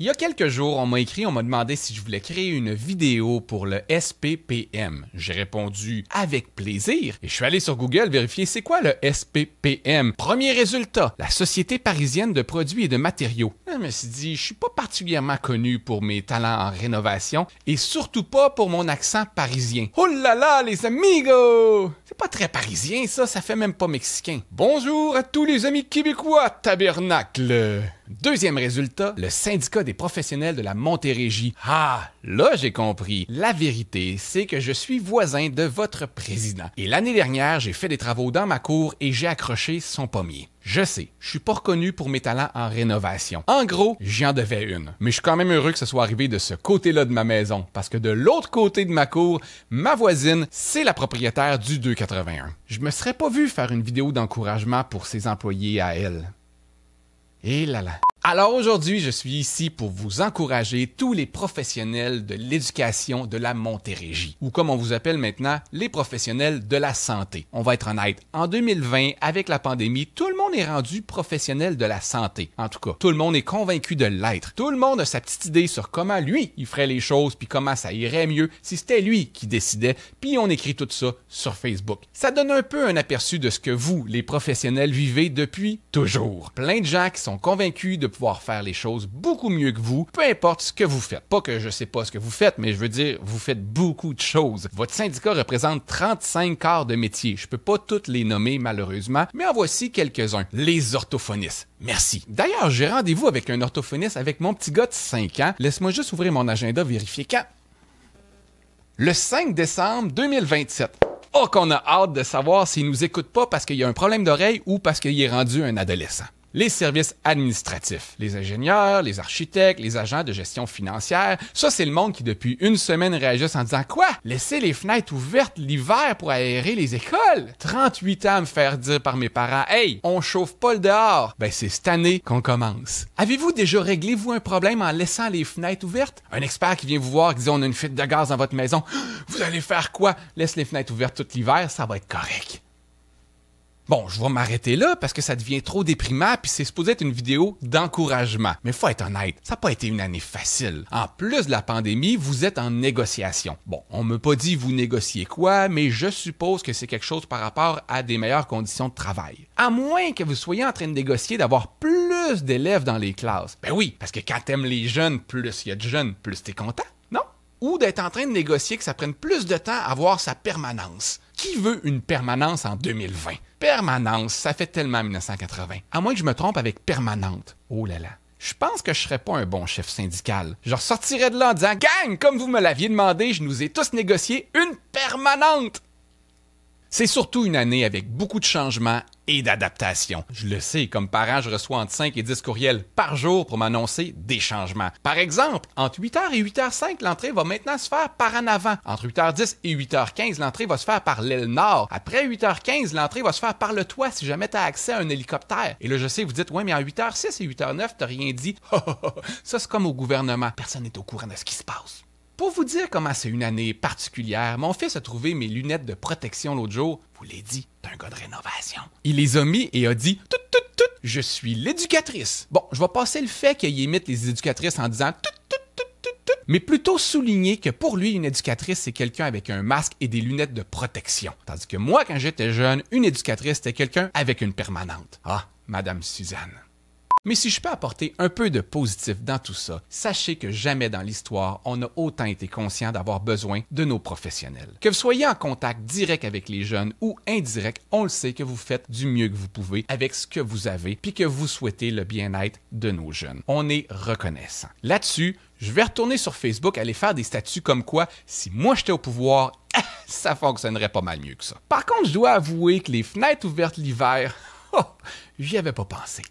Il y a quelques jours, on m'a écrit, on m'a demandé si je voulais créer une vidéo pour le SPPM. J'ai répondu avec plaisir et je suis allé sur Google vérifier c'est quoi le SPPM. Premier résultat, la Société parisienne de produits et de matériaux. Je me suis dit, je suis pas particulièrement connu pour mes talents en rénovation et surtout pas pour mon accent parisien. Oh là là, les amigos! C'est pas très parisien ça, ça fait même pas mexicain. Bonjour à tous les amis québécois, tabernacle! Deuxième résultat, le syndicat des professionnels de la Montérégie. Ah, là j'ai compris. La vérité, c'est que je suis voisin de votre président. Et l'année dernière, j'ai fait des travaux dans ma cour et j'ai accroché son pommier. Je sais, je suis pas reconnu pour mes talents en rénovation. En gros, j'en devais une. Mais je suis quand même heureux que ce soit arrivé de ce côté-là de ma maison, parce que de l'autre côté de ma cour, ma voisine, c'est la propriétaire du 281. Je me serais pas vu faire une vidéo d'encouragement pour ses employés à elle. Et là là. Alors aujourd'hui, je suis ici pour vous encourager tous les professionnels de l'éducation de la Montérégie, ou comme on vous appelle maintenant, les professionnels de la santé. On va être honnête, en 2020, avec la pandémie, tout le monde est rendu professionnel de la santé. En tout cas, tout le monde est convaincu de l'être. Tout le monde a sa petite idée sur comment lui, il ferait les choses, puis comment ça irait mieux si c'était lui qui décidait, puis on écrit tout ça sur Facebook. Ça donne un peu un aperçu de ce que vous, les professionnels, vivez depuis toujours. Plein de gens qui sont convaincus de pouvoir faire les choses beaucoup mieux que vous, peu importe ce que vous faites. Pas que je sais pas ce que vous faites, mais je veux dire, vous faites beaucoup de choses. Votre syndicat représente 35 quarts de métier. Je peux pas toutes les nommer malheureusement, mais en voici quelques-uns. Les orthophonistes. Merci. D'ailleurs, j'ai rendez-vous avec un orthophoniste avec mon petit gars de 5 ans. Laisse-moi juste ouvrir mon agenda, vérifier quand. Le 5 décembre 2027. Oh, qu'on a hâte de savoir s'il nous écoute pas parce qu'il y a un problème d'oreille ou parce qu'il est rendu un adolescent les services administratifs, les ingénieurs, les architectes, les agents de gestion financière. Ça, c'est le monde qui, depuis une semaine, réagissent en disant Quoi? Laisser les fenêtres ouvertes l'hiver pour aérer les écoles? 38 ans à me faire dire par mes parents Hey, on chauffe pas le dehors. Ben, c'est cette année qu'on commence. Avez-vous déjà réglé, vous, un problème en laissant les fenêtres ouvertes? Un expert qui vient vous voir qui dit On a une fuite de gaz dans votre maison. Vous allez faire quoi? Laisse les fenêtres ouvertes tout l'hiver, ça va être correct. Bon, je vais m'arrêter là parce que ça devient trop déprimant puis c'est supposé être une vidéo d'encouragement. Mais faut être honnête, ça n'a pas été une année facile. En plus de la pandémie, vous êtes en négociation. Bon, on m'a pas dit vous négociez quoi, mais je suppose que c'est quelque chose par rapport à des meilleures conditions de travail. À moins que vous soyez en train de négocier d'avoir plus d'élèves dans les classes. Ben oui, parce que quand t'aimes les jeunes, plus il y a de jeunes, plus t'es content, non? Ou d'être en train de négocier que ça prenne plus de temps à avoir sa permanence. Qui veut une permanence en 2020? Permanence, ça fait tellement 1980. À moins que je me trompe avec permanente. Oh là là. Je pense que je serais pas un bon chef syndical. Je ressortirais de là en disant Gang, comme vous me l'aviez demandé, je nous ai tous négocié une permanente. C'est surtout une année avec beaucoup de changements et d'adaptation. Je le sais, comme parent, je reçois entre 5 et 10 courriels par jour pour m'annoncer des changements. Par exemple, entre 8h et 8h05, l'entrée va maintenant se faire par en avant. Entre 8h10 et 8h15, l'entrée va se faire par l'aile nord. Après 8h15, l'entrée va se faire par le toit si jamais tu as accès à un hélicoptère. Et là, je sais, vous dites, ouais, mais en 8h06 et 8h09, t'as rien dit. Ça, c'est comme au gouvernement. Personne n'est au courant de ce qui se passe. Pour vous dire comment c'est une année particulière, mon fils a trouvé mes lunettes de protection l'autre jour. Vous l'ai dit, d'un gars de rénovation. Il les a mis et a dit tout, tout, tout, je suis l'éducatrice. Bon, je vais passer le fait qu'il imite les éducatrices en disant tout, tout, tout, tout, tout, mais plutôt souligner que pour lui, une éducatrice, c'est quelqu'un avec un masque et des lunettes de protection. Tandis que moi, quand j'étais jeune, une éducatrice, c'était quelqu'un avec une permanente. Ah, Madame Suzanne. Mais si je peux apporter un peu de positif dans tout ça, sachez que jamais dans l'histoire on a autant été conscient d'avoir besoin de nos professionnels. Que vous soyez en contact direct avec les jeunes ou indirect, on le sait que vous faites du mieux que vous pouvez avec ce que vous avez, puis que vous souhaitez le bien-être de nos jeunes. On est reconnaissant. Là-dessus, je vais retourner sur Facebook, aller faire des statuts comme quoi, si moi j'étais au pouvoir, ça fonctionnerait pas mal mieux que ça. Par contre, je dois avouer que les fenêtres ouvertes l'hiver, oh, j'y avais pas pensé.